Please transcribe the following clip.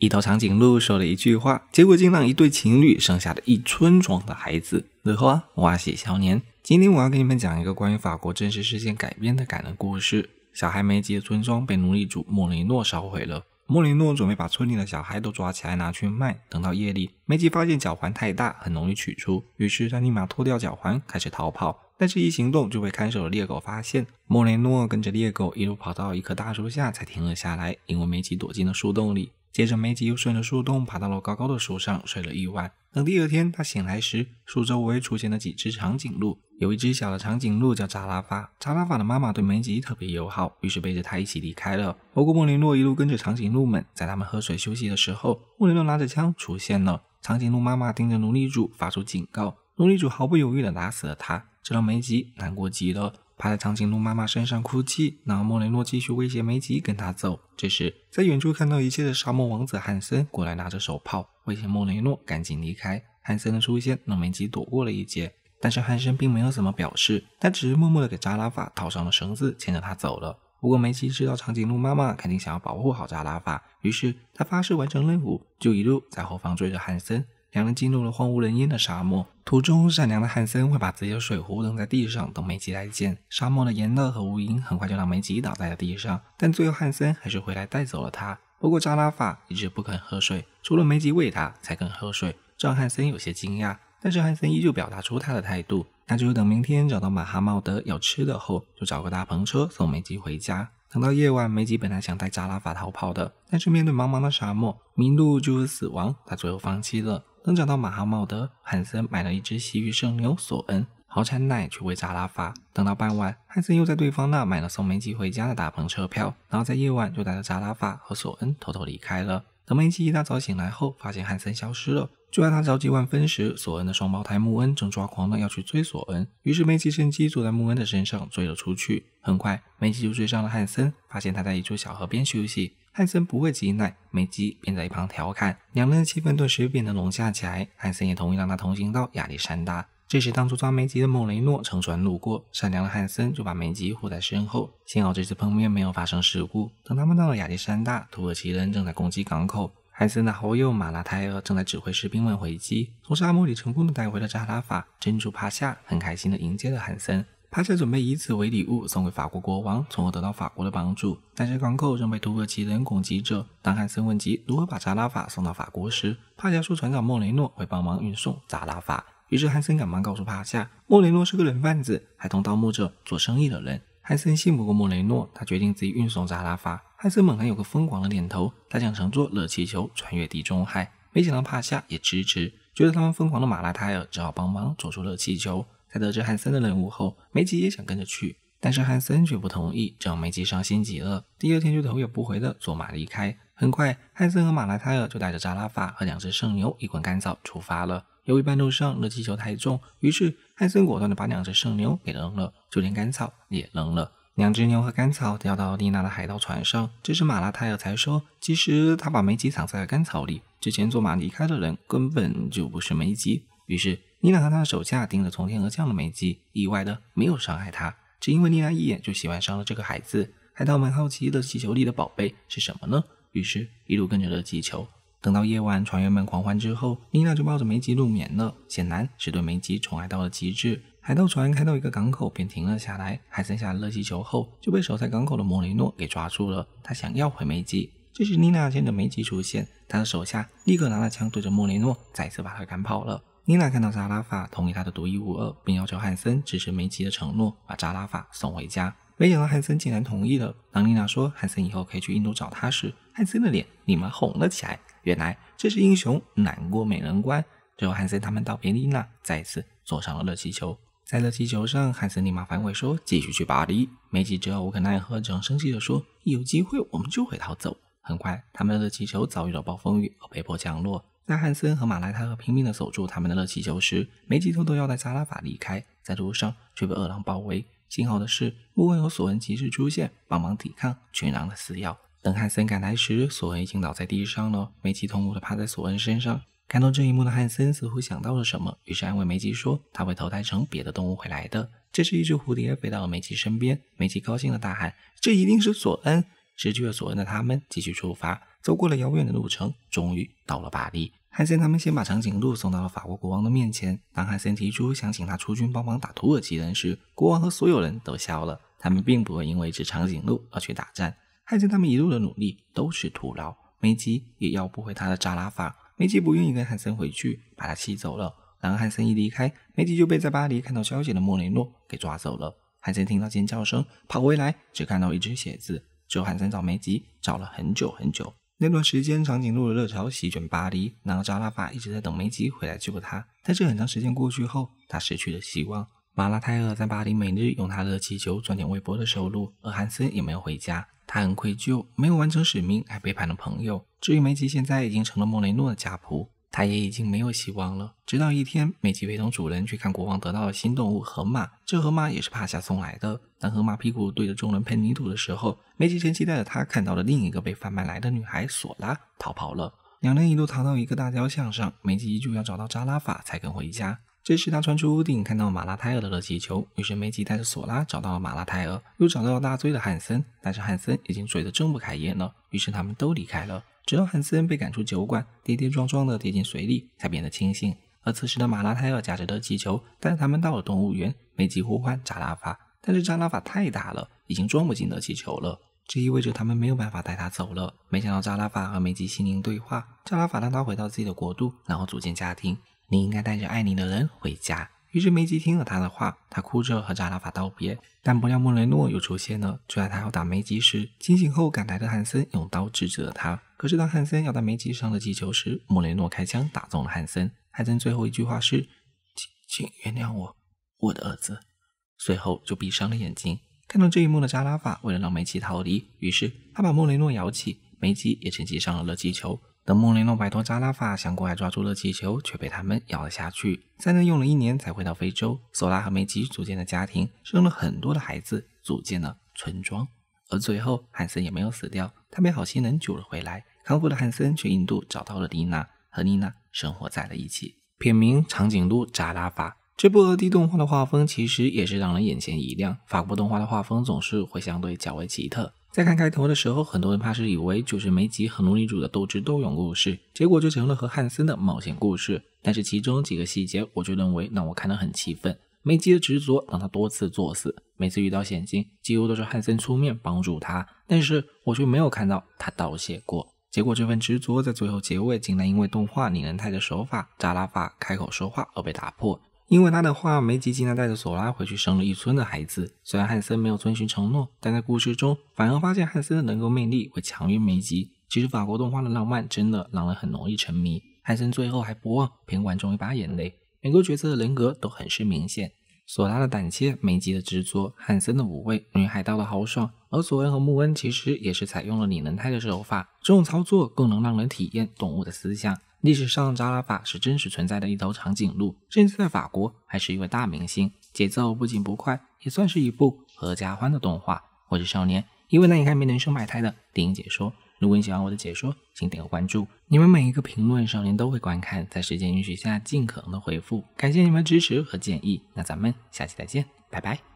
一头长颈鹿说了一句话，结果竟让一对情侣生下了一村庄的孩子。日后啊，哇喜少年。今天我要给你们讲一个关于法国真实事件改编的感人故事。小孩梅吉的村庄被奴隶主莫雷诺烧毁了。莫雷诺准备把村里的小孩都抓起来拿去卖。等到夜里，梅吉发现脚环太大，很容易取出，于是他立马脱掉脚环，开始逃跑。但这一行动就被看守的猎狗发现。莫雷诺跟着猎狗一路跑到一棵大树下，才停了下来，因为梅吉躲进了树洞里。接着，梅吉又顺着树洞爬到了高高的树上，睡了一晚。等第二天他醒来时，树周围出现了几只长颈鹿。有一只小的长颈鹿叫扎拉法，扎拉法的妈妈对梅吉特别友好，于是背着他一起离开了。不过，莫雷诺一路跟着长颈鹿们，在他们喝水休息的时候，莫雷诺拿着枪出现了。长颈鹿妈妈盯着奴隶主发出警告，奴隶主毫不犹豫地打死了他，这让梅吉难过极了。趴在长颈鹿妈妈身上哭泣，然后莫雷诺继续威胁梅吉跟他走。这时，在远处看到一切的沙漠王子汉森过来，拿着手炮威胁莫雷诺赶紧离开。汉森的出现让梅吉躲过了一劫，但是汉森并没有怎么表示，他只是默默的给扎拉法套上了绳子，牵着他走了。不过梅吉知道长颈鹿妈妈肯定想要保护好扎拉法，于是他发誓完成任务，就一路在后方追着汉森。两人进入了荒无人烟的沙漠，途中善良的汉森会把自己的水壶扔在地上，等梅吉来捡。沙漠的炎热和无垠很快就让梅吉倒在了地上，但最后汉森还是回来带走了他。不过扎拉法一直不肯喝水，除了梅吉喂他才肯喝水，这让汉森有些惊讶。但是汉森依旧表达出他的态度，那就是等明天找到马哈茂德要吃的后，就找个大篷车送梅吉回家。等到夜晚，梅吉本来想带扎拉法逃跑的，但是面对茫茫的沙漠，迷路就是死亡，他最后放弃了。等找到马哈茂德，汉森买了一只西域圣牛索恩，好产奶去喂扎拉法。等到傍晚，汉森又在对方那买了送梅吉回家的大篷车票，然后在夜晚就带着扎拉法和索恩偷偷离开了。等梅吉一大早醒来后，发现汉森消失了。就在他着急万分时，索恩的双胞胎穆恩正抓狂的要去追索恩，于是梅吉趁机坐在穆恩的身上追了出去。很快，梅吉就追上了汉森，发现他在一处小河边休息。汉森不会挤奶，梅吉便在一旁调侃，两人的气氛顿时变得融洽起来。汉森也同意让他同行到亚历山大。这时，当初抓梅吉的莫雷诺乘船路过，善良的汉森就把梅吉护在身后。幸好这次碰面没有发生事故。等他们到了亚历山大，土耳其人正在攻击港口。汉森的好友马拉泰尔正在指挥士兵们回击，从沙漠里成功的带回了扎拉法。珍珠帕夏很开心的迎接了汉森，帕夏准备以此为礼物送给法国国王，从而得到法国的帮助。但是港口仍被土耳其人攻击着。当汉森问及如何把扎拉法送到法国时，帕夏说船长莫雷诺会帮忙运送扎拉法。于是汉森赶忙告诉帕夏，莫雷诺是个人贩子，还同盗墓者做生意的人。汉森信不过莫雷诺，他决定自己运送扎拉法。汉森猛然有个疯狂的念头，他想乘坐热气球穿越地中海。没想到帕夏也支持，觉得他们疯狂的马拉泰尔只好帮忙做出热气球。在得知汉森的任务后，梅吉也想跟着去，但是汉森却不同意，这让梅吉伤心极了。第二天就头也不回的坐马离开。很快，汉森和马拉泰尔就带着扎拉法和两只圣牛一捆干草出发了。由于半路上热气球太重，于是汉森果断的把两只圣牛给扔了，就连干草也扔了。两只牛和干草掉到丽娜的海盗船上，这时马拉泰尔才说，其实他把梅吉藏在了干草里。之前坐马离开的人根本就不是梅吉。于是妮娜和他的手下盯着从天而降的梅吉，意外的没有伤害他，只因为妮娜一眼就喜欢上了这个孩子。海盗们好奇热气球里的宝贝是什么呢？于是，一路跟着热气球。等到夜晚，船员们狂欢之后，妮娜就抱着梅吉入眠了，显然是对梅吉宠爱到了极致。海盗船开到一个港口，便停了下来。还剩下热气球后，就被守在港口的莫雷诺给抓住了。他想要回梅吉。这时，妮娜见着梅吉出现，他的手下立刻拿了枪对着莫雷诺，再次把他赶跑了。妮娜看到扎拉法同意他的独一无二，并要求汉森支持梅吉的承诺，把扎拉法送回家。没想到汉森竟然同意了。当妮娜说汉森以后可以去印度找他时，汉森的脸立马红了起来。原来这是英雄难过美人关。最后，汉森他们道别妮娜，再次坐上了热气球。在热气球上，汉森立马反悔说：“继续去巴黎。”梅吉只好无可奈何，只能生气地说：“一有机会，我们就会逃走。”很快，他们的热气球遭遇了暴风雨，而被迫降落。在汉森和马莱泰尔拼命地守住他们的热气球时，梅吉偷偷要带扎拉法离开，在路上却被饿狼包围。幸好的是，木棍和索恩及时出现，帮忙抵抗群狼的撕咬。等汉森赶来时，索恩已经倒在地上了。梅吉痛苦地趴在索恩身上。看到这一幕的汉森似乎想到了什么，于是安慰梅吉说：“他会投胎成别的动物回来的。”这时，一只蝴蝶飞到了梅吉身边，梅吉高兴地大喊：“这一定是索恩！”失去了所有的他们继续出发，走过了遥远的路程，终于到了巴黎。汉森他们先把长颈鹿送到了法国国王的面前。当汉森提出想请他出军帮忙打土耳其人时，国王和所有人都笑了。他们并不会因为一只长颈鹿而去打战。汉森他们一路的努力都是徒劳。梅吉也要不回他的扎拉法。梅吉不愿意跟汉森回去，把他气走了。然而汉森一离开，梅吉就被在巴黎看到消息的莫雷诺给抓走了。汉森听到尖叫声，跑回来，只看到一只鞋子。之后汉森找梅吉找了很久很久。那段时间，长颈鹿的热潮席卷巴黎，然而扎拉法一直在等梅吉回来救他。但是很长时间过去后，他失去了希望。马拉泰尔在巴黎每日用他的气球赚点微薄的收入，而汉森也没有回家。他很愧疚，没有完成使命，还背叛了朋友。至于梅吉，现在已经成了莫雷诺的家仆。他也已经没有希望了。直到一天，美吉陪同主人去看国王得到的新动物河马。这河马也是帕夏送来的。当河马屁股对着众人喷泥土的时候，美吉趁机带着他看到了另一个被贩卖来的女孩索拉逃跑了。两人一路逃到一个大雕像上，美吉就要找到扎拉法才肯回家。这时他穿出屋顶，看到马拉泰尔的热气球，于是梅吉带着索拉找到了马拉泰尔，又找到了大醉的汉森，但是汉森已经醉得睁不开眼了。于是他们都离开了。直到汉森被赶出酒馆，跌跌撞撞地跌进水里，才变得清醒。而此时的马拉泰尔驾着热气球，带着他们到了动物园。梅吉呼唤扎拉法，但是扎拉法太大了，已经装不进热气球了。这意味着他们没有办法带他走了。没想到扎拉法和梅吉心灵对话，扎拉法让他回到自己的国度，然后组建家庭。你应该带着爱你的人回家。于是梅吉听了他的话，他哭着和扎拉法道别。但不料莫雷诺又出现了。就在他要打梅吉时，清醒后赶来的汉森用刀制止了他。可是当汉森要在梅吉上的气球时，莫雷诺开枪打中了汉森。汉森最后一句话是：“请请原谅我，我的儿子。”随后就闭上了眼睛。看到这一幕的扎拉法为了让梅吉逃离，于是他把莫雷诺摇起，梅吉也趁机上了热气球。等莫雷诺摆脱扎拉法，想过来抓住热气球，却被他们咬了下去。三人用了一年才回到非洲。索拉和梅吉组建了家庭，生了很多的孩子，组建了村庄。而最后，汉森也没有死掉，他被好心人救了回来。康复的汉森去印度找到了丽娜，和丽娜生活在了一起。片名《长颈鹿扎拉法》。这部二 D 动画的画风其实也是让人眼前一亮。法国动画的画风总是会相对较为奇特。在看开头的时候，很多人怕是以为就是梅吉和奴隶主的斗智斗勇故事，结果就成了和汉森的冒险故事。但是其中几个细节，我就认为让我看得很气愤。梅吉的执着让他多次作死，每次遇到险境，几乎都是汉森出面帮助他，但是我却没有看到他道谢过。结果这份执着在最后结尾，竟然因为动画拟人态的手法，扎拉法开口说话而被打破。因为他的话，梅吉竟然带着索拉回去生了一村的孩子。虽然汉森没有遵循承诺，但在故事中反而发现汉森的人格魅力会强于梅吉。其实法国动画的浪漫真的让人很容易沉迷。汉森最后还不忘骗观众一把眼泪。每个角色的人格都很是明显：索拉的胆怯，梅吉的执着，汉森的无畏，女海盗的豪爽。而索恩和穆恩其实也是采用了拟人态的手法，这种操作更能让人体验动物的思想。历史上，扎拉法是真实存在的一头长颈鹿，甚至在法国还是一位大明星。节奏不紧不快，也算是一部合家欢的动画。我是少年，一位难以看遍人生百态的电影解说。如果你喜欢我的解说，请点个关注。你们每一个评论，少年都会观看，在时间允许下尽可能的回复。感谢你们的支持和建议。那咱们下期再见，拜拜。